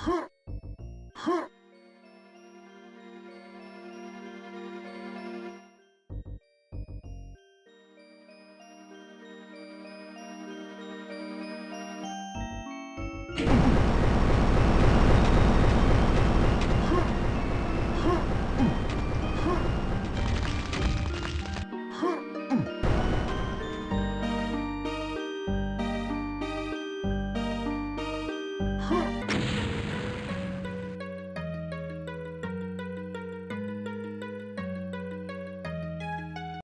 はっはっ